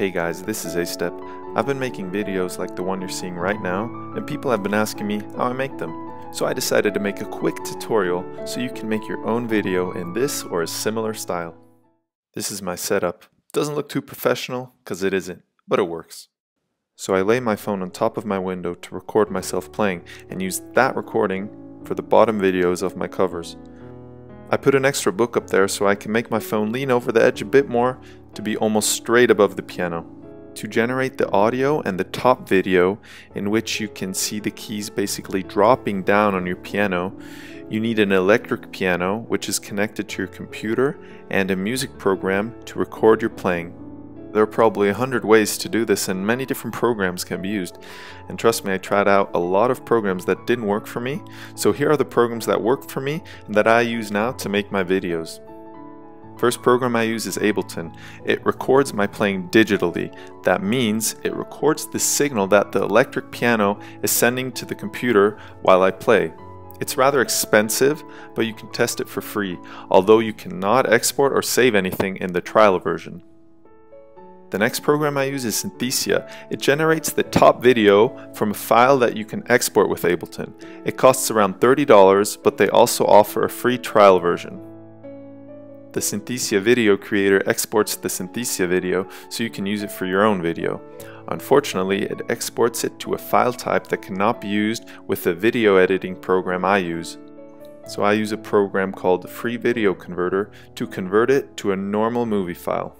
Hey guys, this is Astep. I've been making videos like the one you're seeing right now, and people have been asking me how I make them. So I decided to make a quick tutorial so you can make your own video in this or a similar style. This is my setup. Doesn't look too professional, cause it isn't, but it works. So I lay my phone on top of my window to record myself playing and use that recording for the bottom videos of my covers. I put an extra book up there so I can make my phone lean over the edge a bit more to be almost straight above the piano. To generate the audio and the top video in which you can see the keys basically dropping down on your piano, you need an electric piano which is connected to your computer and a music program to record your playing. There are probably a hundred ways to do this and many different programs can be used. And trust me, I tried out a lot of programs that didn't work for me. So here are the programs that worked for me and that I use now to make my videos. First program I use is Ableton. It records my playing digitally. That means it records the signal that the electric piano is sending to the computer while I play. It's rather expensive, but you can test it for free, although you cannot export or save anything in the trial version. The next program I use is Synthesia. It generates the top video from a file that you can export with Ableton. It costs around $30, but they also offer a free trial version. The Synthesia Video Creator exports the Synthesia video so you can use it for your own video. Unfortunately, it exports it to a file type that cannot be used with the video editing program I use. So I use a program called Free Video Converter to convert it to a normal movie file.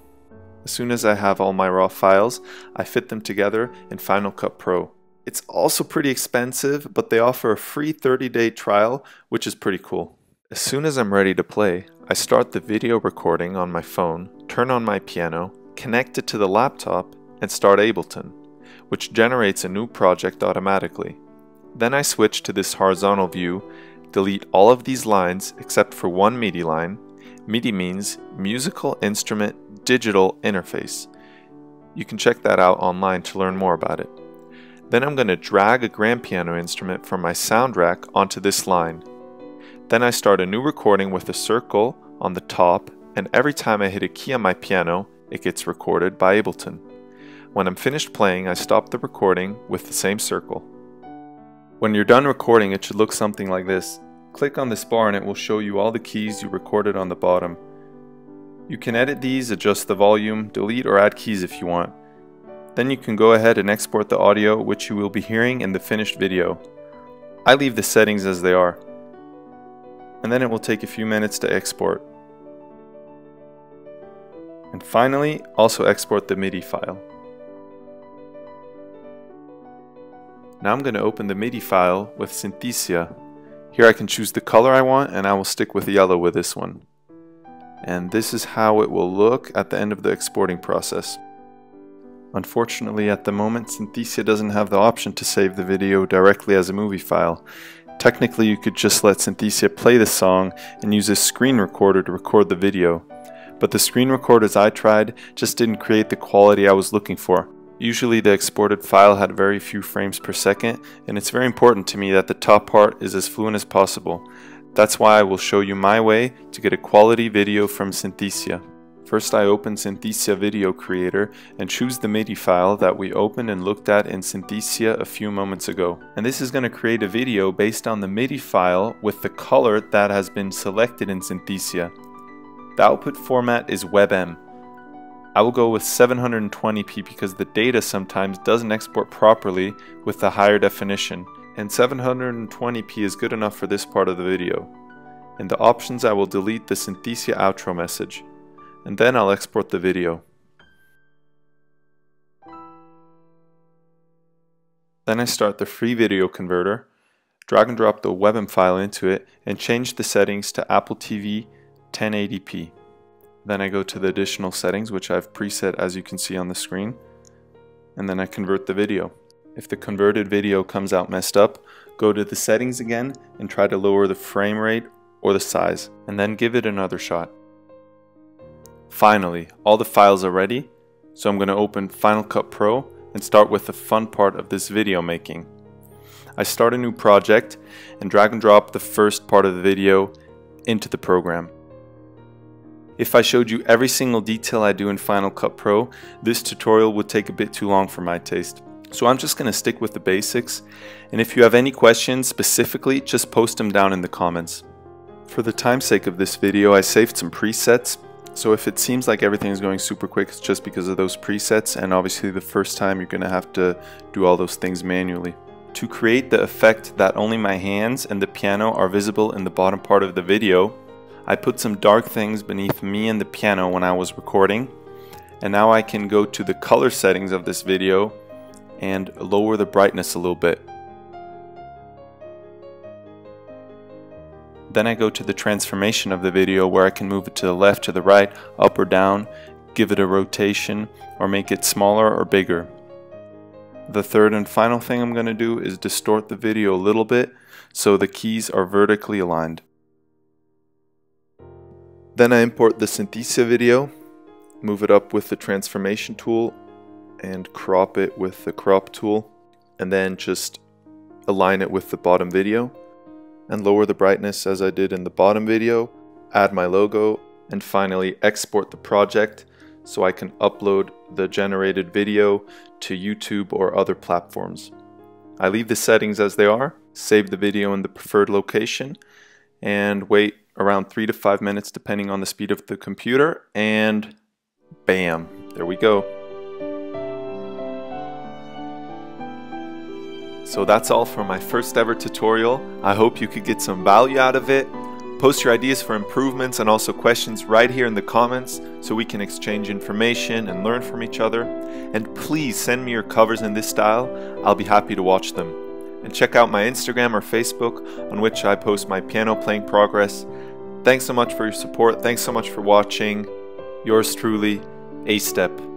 As soon as I have all my raw files, I fit them together in Final Cut Pro. It's also pretty expensive, but they offer a free 30-day trial, which is pretty cool. As soon as I'm ready to play, I start the video recording on my phone, turn on my piano, connect it to the laptop, and start Ableton, which generates a new project automatically. Then I switch to this horizontal view, delete all of these lines except for one MIDI line. MIDI means Musical Instrument digital interface. You can check that out online to learn more about it. Then I'm going to drag a grand piano instrument from my sound rack onto this line. Then I start a new recording with a circle on the top and every time I hit a key on my piano, it gets recorded by Ableton. When I'm finished playing, I stop the recording with the same circle. When you're done recording, it should look something like this. Click on this bar and it will show you all the keys you recorded on the bottom. You can edit these, adjust the volume, delete or add keys if you want. Then you can go ahead and export the audio which you will be hearing in the finished video. I leave the settings as they are. And then it will take a few minutes to export. And finally, also export the MIDI file. Now I'm going to open the MIDI file with Synthesia. Here I can choose the color I want and I will stick with yellow with this one and this is how it will look at the end of the exporting process. Unfortunately at the moment Synthesia doesn't have the option to save the video directly as a movie file. Technically you could just let Synthesia play the song and use a screen recorder to record the video. But the screen recorders I tried just didn't create the quality I was looking for. Usually the exported file had very few frames per second and it's very important to me that the top part is as fluent as possible. That's why I will show you my way to get a quality video from Synthesia. First I open Synthesia Video Creator and choose the MIDI file that we opened and looked at in Synthesia a few moments ago. And this is going to create a video based on the MIDI file with the color that has been selected in Synthesia. The output format is WebM. I will go with 720p because the data sometimes doesn't export properly with the higher definition and 720p is good enough for this part of the video. In the options I will delete the Synthesia outro message, and then I'll export the video. Then I start the free video converter, drag and drop the WebM file into it, and change the settings to Apple TV 1080p. Then I go to the additional settings which I've preset as you can see on the screen, and then I convert the video. If the converted video comes out messed up, go to the settings again and try to lower the frame rate or the size, and then give it another shot. Finally, all the files are ready, so I'm going to open Final Cut Pro and start with the fun part of this video making. I start a new project and drag and drop the first part of the video into the program. If I showed you every single detail I do in Final Cut Pro, this tutorial would take a bit too long for my taste. So I'm just going to stick with the basics, and if you have any questions specifically, just post them down in the comments. For the time sake of this video, I saved some presets, so if it seems like everything is going super quick, it's just because of those presets, and obviously the first time you're going to have to do all those things manually. To create the effect that only my hands and the piano are visible in the bottom part of the video, I put some dark things beneath me and the piano when I was recording, and now I can go to the color settings of this video and lower the brightness a little bit. Then I go to the transformation of the video where I can move it to the left, to the right, up or down, give it a rotation, or make it smaller or bigger. The third and final thing I'm going to do is distort the video a little bit so the keys are vertically aligned. Then I import the Synthesia video, move it up with the transformation tool and crop it with the crop tool and then just align it with the bottom video and lower the brightness as I did in the bottom video, add my logo, and finally export the project so I can upload the generated video to YouTube or other platforms. I leave the settings as they are, save the video in the preferred location, and wait around 3 to 5 minutes depending on the speed of the computer, and bam, there we go. So that's all for my first ever tutorial. I hope you could get some value out of it. Post your ideas for improvements and also questions right here in the comments so we can exchange information and learn from each other. And please send me your covers in this style. I'll be happy to watch them. And check out my Instagram or Facebook on which I post my piano playing progress. Thanks so much for your support. Thanks so much for watching. Yours truly, Astep.